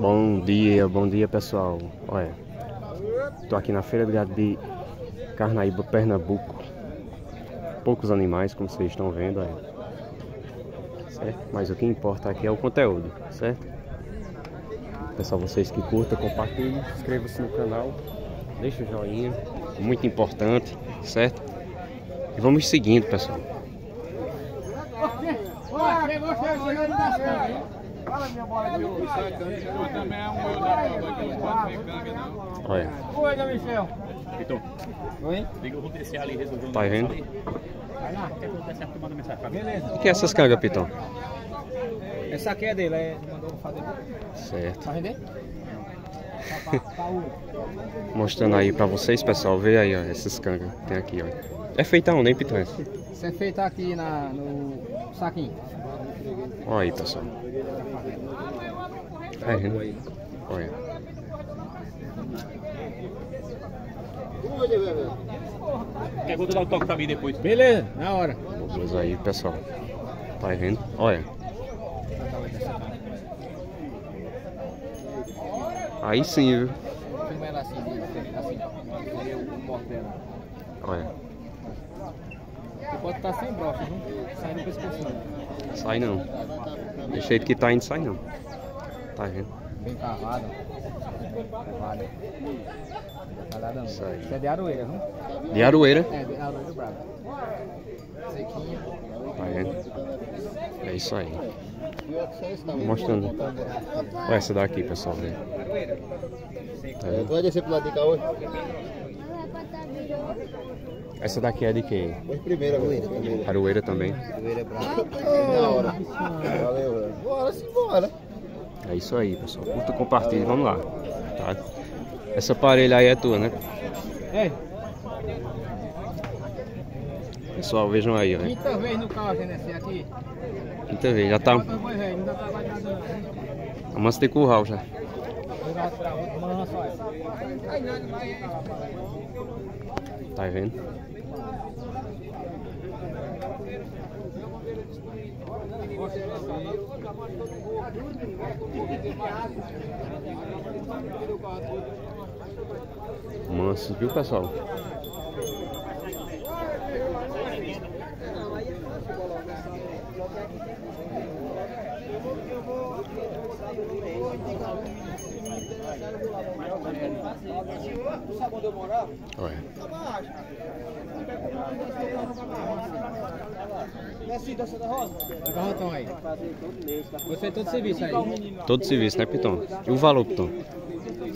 Bom dia, bom dia pessoal. Olha, tô aqui na feira de gado de Carnaíba, Pernambuco. Poucos animais, como vocês estão vendo, olha. Certo? Mas o que importa aqui é o conteúdo, certo? Pessoal, vocês que curtam, compartilhem, inscrevam-se no canal, deixa o joinha, muito importante, certo? E vamos seguindo, pessoal. Fala minha bola aqui. também é um eu da prova que não pode ver canga não. Olha. Oi, Michel. Vitor. Oi? Liga o descer ali. Tá vendo? Vai lá, quer que eu descer aqui manda mensagem Beleza. O que é essas cangas, Pitão? Essa aqui é dele, é, mandou fazer. Certo. Pra vender? Mostrando aí pra vocês, pessoal. Vê aí, ó, essas cangas. Tem aqui, ó. É feita onde, hein, Pitão? Isso é feita aqui na, no saquinho. Olha aí, pessoal. É, né? Olha. Quer que eu dar o toque pra mim depois? Beleza, na hora. Vamos aí, pessoal. Tá vendo? Olha. Aí sim, viu? Olha. Pode estar sem brocha, não? Sai no pescoço. Sai não. Do jeito que tá indo, sai não. Tá vendo? Bem cavado. Cavado. Calada Isso aí. Isso é de aroeira, viu? De aroeira? É, de aroeira brava. Sequinha. Tá vendo? É isso aí. Mostrando. Olha essa daqui, pessoal. Vê. Tá vendo? Pode descer pro lado de cá hoje? Essa daqui é de quem? Foi primeira, Aroeira. Aroeira também. Aroeira brava. Da hora. Valeu, Bora embora. É isso aí, pessoal. Curta, compartilha, vamos lá. Tá? Essa parelha aí é tua, né? É. Pessoal, vejam aí, ó. Quinta vez no carro, né? aqui. Quinta vez, já tá. Vamos ter curral já. Tá vendo? Manso, viu pessoal? Olha. Você é todo serviço aí? Todo serviço, né, Piton? E o valor, Piton?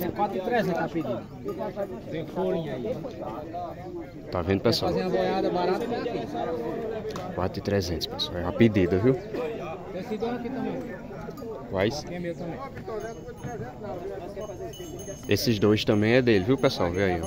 É 4,300 tá pedindo. Tem florinha aí. Tá vendo, pessoal? Fazer uma boiada barata é aqui. 4,300, pessoal. É a pedida, viu? Tem esse dono aqui também. Quais? É meu também. Esses dois também é dele, viu, pessoal? Vê aí, ó.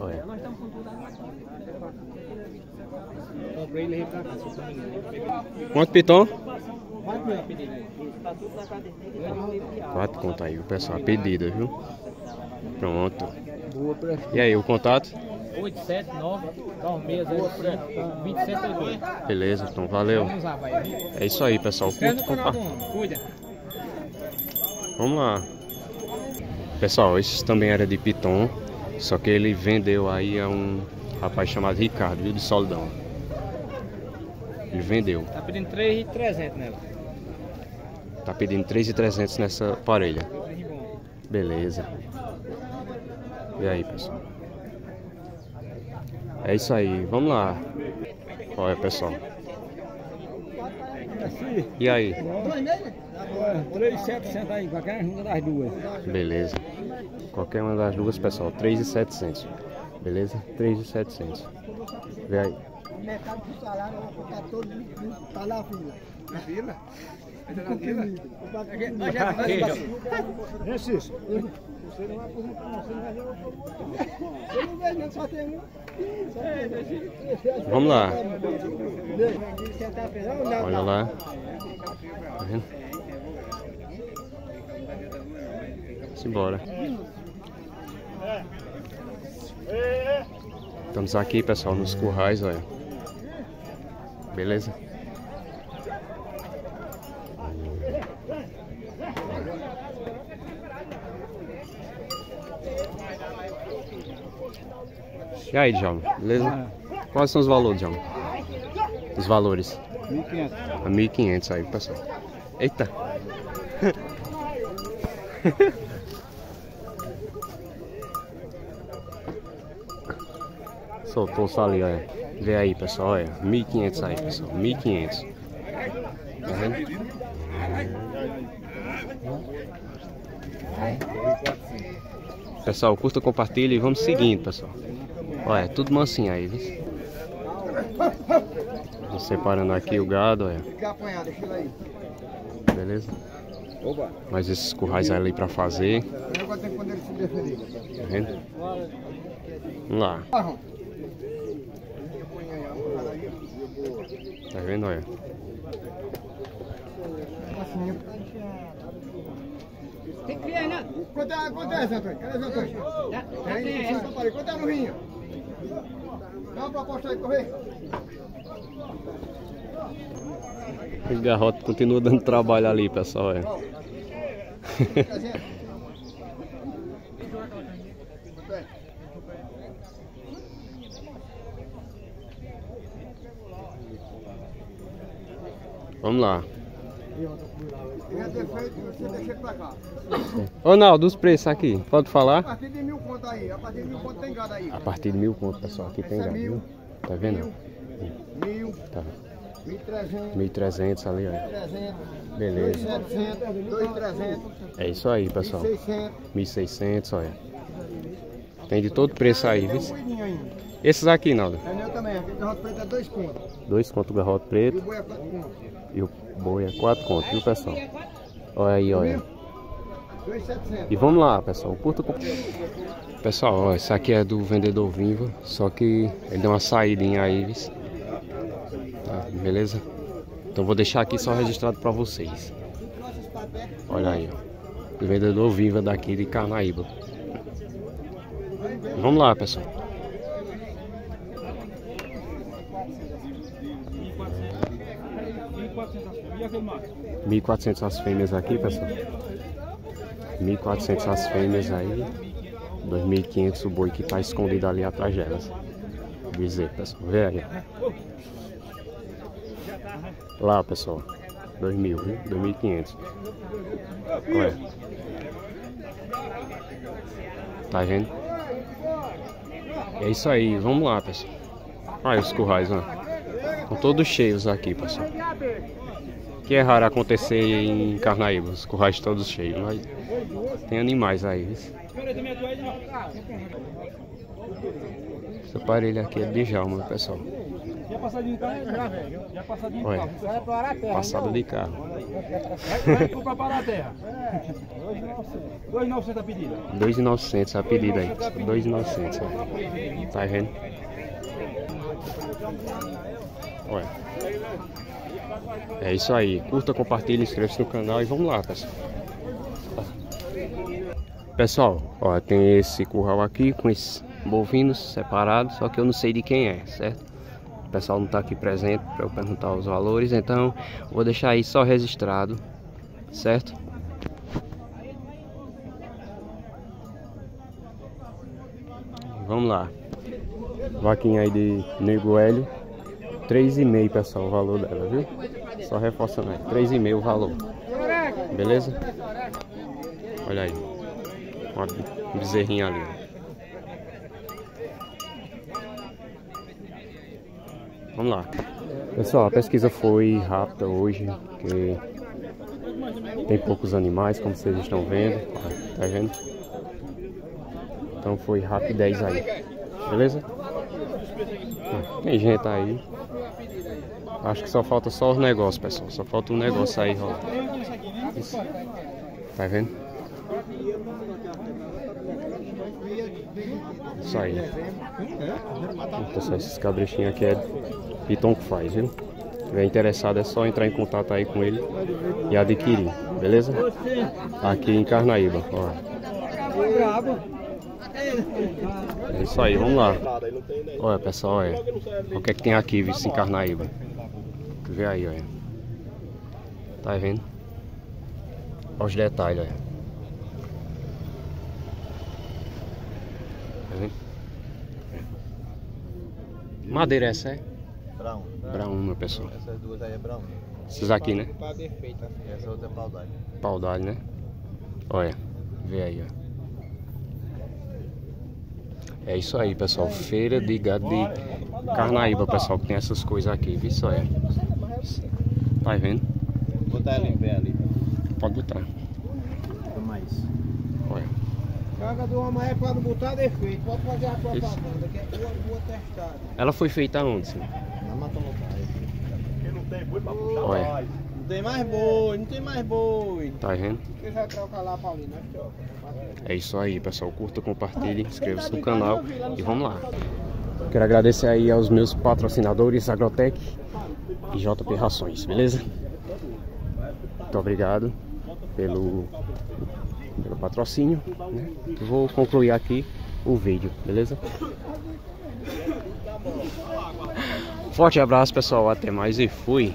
Olha. Quanto piton? Quatro conta aí, o pessoal. A pedida, viu? Pronto. E aí, o contato? 879 2605 Beleza, então valeu. É isso aí, pessoal. Curto, Cuida. Vamos lá. Pessoal, esse também era de Piton. Só que ele vendeu aí a um rapaz chamado Ricardo, viu? De Solidão. Ele vendeu. Tá pedindo 3,300 nela. Tá pedindo 3,300 nessa parelha. Beleza. E aí, pessoal? É isso aí, vamos lá. Olha, pessoal. E aí? 3,700 aí, qualquer uma das duas. Beleza. Qualquer uma das duas, pessoal. 3,700. Beleza? 3,700. Vê aí. metade do salário, eu vou botar todo mundo tá na vila. Na Cício. Você não vai aposentar, não. Você não vai ver Eu Vamos lá. Olha lá. Tá vendo? Simbora. Estamos aqui, pessoal, nos currais, olha. Beleza? E aí, Djalma, beleza? Quais são os valores, Djalma? Os valores? 1.500. A 1.500 aí, pessoal. Eita! Soltou o ali, olha. Vê aí, pessoal, olha. 1.500 aí, pessoal. 1.500. Tá vendo? Pessoal, curta, compartilha e vamos seguindo, pessoal. Olha, é tudo mansinho aí, viu? Separando aqui o gado, olha. Beleza? Mais esses currais ali pra fazer. Tá vendo? Vamos lá. Tá vendo, olha? Assim, Tem que criar, né? Quanto é, quanto é esse, Antônio? Cadê esse, Antônio? Essa. rapaz, Quanto é no rinho? Dá uma proposta aí, correr. O garrote continua dando trabalho ali, pessoal. olha. Vamos lá. Tinha defeito, você deixa ele pra cá. Ô, Naldo, os preços aqui, pode A falar? partir de mil conto aí, a partir de mil conto tem gado aí. A partir de mil pontos, pessoal. Aqui tem é gado, mil. Tá vendo? Mil, Tá. mil e trezentos, 1.300 ali, ó. Beleza. setecentos, dois trezentos, É isso aí, pessoal. seiscentos. 1.600, olha. Tem de todo preço aí, viu? Esses aqui, Naldo. É meu também, aquele garrote preto é dois contos. Dois conto o garrote preto e o boi é quatro conto, viu, pessoal? Olha aí, olha. E vamos lá, pessoal. Curta. Pessoal, ó, esse aqui é do vendedor Viva, só que ele deu uma saída aí, viu? Tá, beleza? Então vou deixar aqui só registrado pra vocês. Olha aí, ó. O vendedor Viva daqui de Carnaíba. Vamos lá, pessoal. Mil e quatrocentos as fêmeas aqui, pessoal. 1.400 as fêmeas aí, 2.500 o boi que tá escondido ali atrás delas. Dizer, pessoal, vê aí. Lá, pessoal, 2.000, viu? 2.500. Olha. Tá vendo? É isso aí, vamos lá, pessoal. Olha os currais, ó. Estão todos cheios aqui, pessoal. Que é raro acontecer em Carnaíba, os currais todos cheios, mas tem animais aí. Esse aparelho aqui é pessoal. Já passadinho de carro? Já, velho. Já passadinho de carro. Vai passada de carro. Vai, comprar para a terra. 2,900 a pedida. 2.900 a pedida aí. 2.900, ó. Tá vendo? Olha. É isso aí. Curta, compartilha, inscreva-se no canal e vamos lá, pessoal. Pessoal, ó, tem esse curral aqui com esses bovinos separados, só que eu não sei de quem é, certo? O pessoal não tá aqui presente para eu perguntar os valores, então vou deixar aí só registrado, certo? Vamos lá. Vaquinha aí de Nego Hélio. 3,5 pessoal o valor dela, viu? Só reforçando aí. 3,5 o valor. Beleza? Olha aí. Uma bezerrinha ali. Vamos lá. Pessoal, a pesquisa foi rápida hoje, porque tem poucos animais, como vocês estão vendo. Tá vendo? Então foi rapidez aí. Beleza? Tem gente aí. Acho que só falta só os negócios, pessoal. Só falta um negócio aí, ó. Isso. Tá vendo? Isso aí. Pessoal, esses cabrichinhos aqui é Piton que faz, viu? Se tiver interessado é só entrar em contato aí com ele e adquirir, beleza? Aqui em Carnaíba, ó. É isso aí, vamos lá. Olha pessoal, olha. O que é que tem aqui, visto em Carnaíba? Vê aí, olha. Tá vendo? Olha os detalhes, olha. Tá vendo? Madeira essa é? Brown. Brown, meu pessoal. Essas duas aí é brown. Essas aqui, né? Essa outra é pau d'alho. Pau d'alho, né? Olha, vê aí, ó. É isso aí, pessoal. Feira de gado de Carnaíba, pessoal, que tem essas coisas aqui. Viu só, é. Tá vendo? Botar ela em pé ali. Pode botar. Toma isso. Olha. Carga do homem é para não botar defeito. Pode fazer a propaganda, que é boa, boa testada. Ela foi feita onde, senhor? Não matou no Olha, Não tem mais boi, não tem mais boi. tá vendo? Você já troca lá, Paulinho, né? Troca. É isso aí, pessoal. Curta, compartilhe, inscreva-se no canal e vamos lá. Quero agradecer aí aos meus patrocinadores, Agrotec e JP Rações, beleza? Muito obrigado pelo, pelo patrocínio. Né? Vou concluir aqui o vídeo, beleza? Forte abraço, pessoal. Até mais e fui.